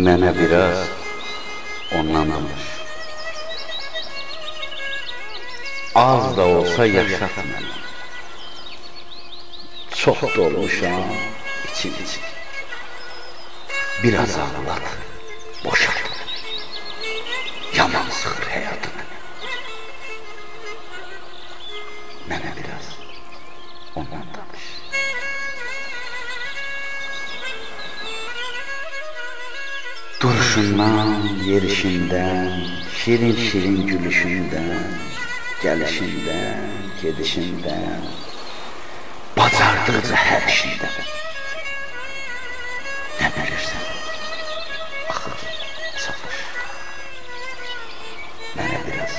Mənə biraz ondan danış. Az da olsa yaşat məni. Çox dolmuşam için için. Biraz ağlat, boşalt məni. Yaman sıxır həyatı məni. Mənə biraz ondan danış. Duruşundan, yerişindən, şirin-şirin gülüşündən, gəlişindən, gedişindən, bacardıqca hər işindən. Nə bilirsən? Axır, çalış. Mənə biraz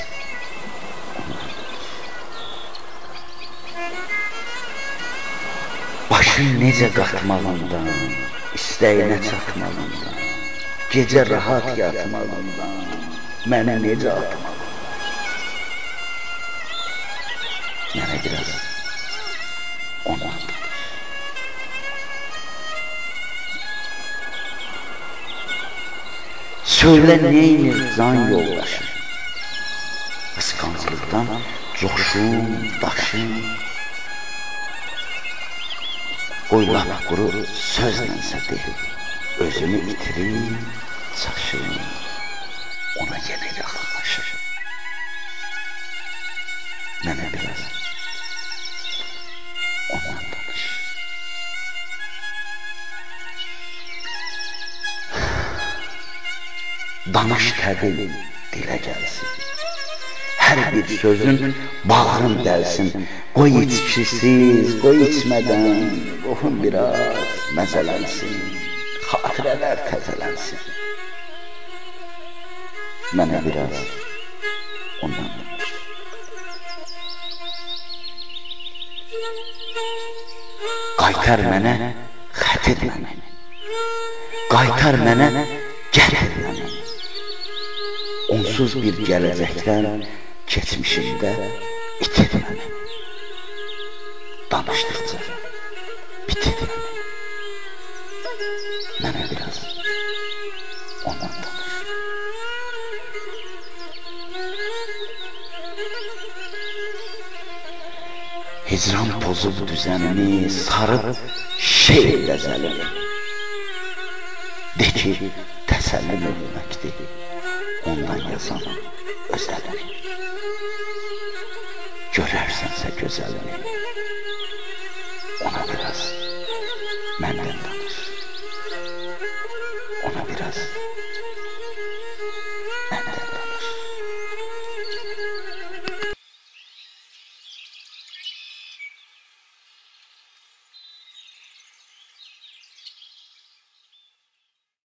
Başın necə qatmağından, istəyinə çatmağından, gecə rahat yatmağından, mənə necə atmağından. Mənə biraz danış. Söylə neynir can yoldaşım? Qısqanclıqdan coşum, daşım, Qoy lap quru sözlənsə de, özünü itirir, çaşır, ona yenə yaxınlaşır. Mənə biraz ondan danış. Danış təbil dilə gəlsin. Hər bir sözün bağrım dəlsin. Qoy içkisiz, qoy içmədən, ruhum biraz məzələnsin. Xatirələr təzələnsin. Mənə biraz ondan danış. Qaytar mənə, xətir mənə. Qaytar mənə, gətir mənə. Onsuz bir gələcəkdən keçmişimdə itir məni. Danışdıqca bitir məni. Mənə biraz ondan danış. Hicran pozub düzənini, sarıb şey qəzəlini. De ki, təsəllim olməkdir, ondan yazan özəlini. Görərsənsə gözəlini, ona biraz məndən danış. Miras.